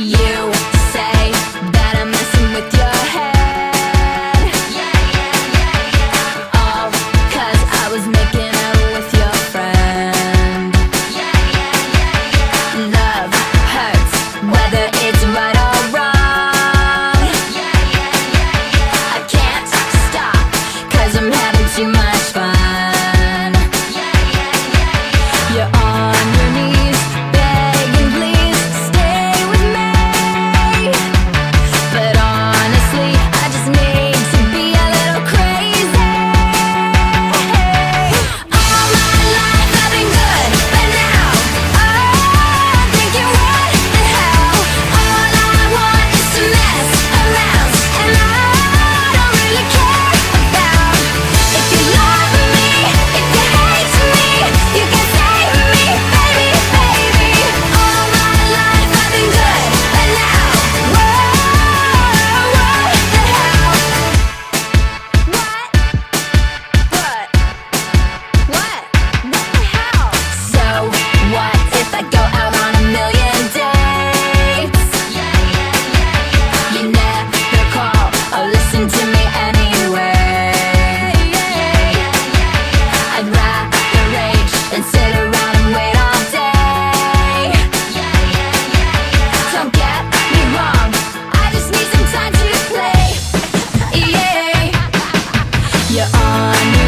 You say that I'm messing with your head. Yeah, yeah, yeah, yeah. Oh, I was making out with your friend. Yeah, yeah, yeah, yeah Love hurts whether it's right or wrong. Yeah, yeah, yeah, yeah I can't I'm having too much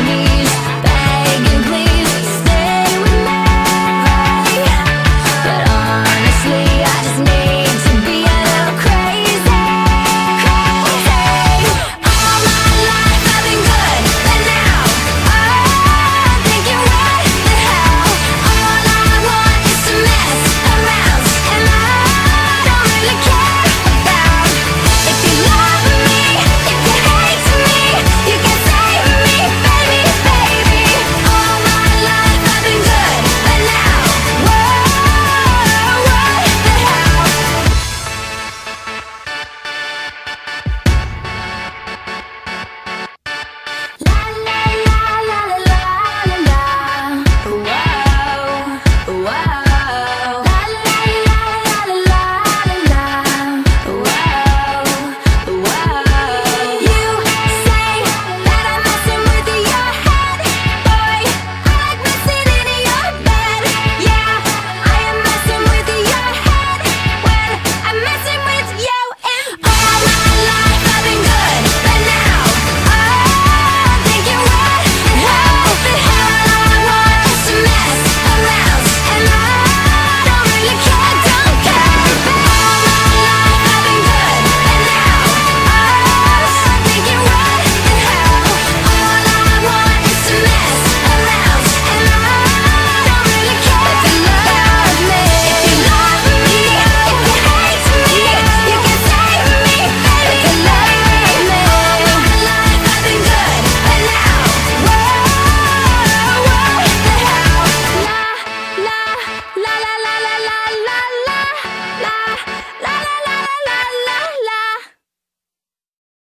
knees, begging.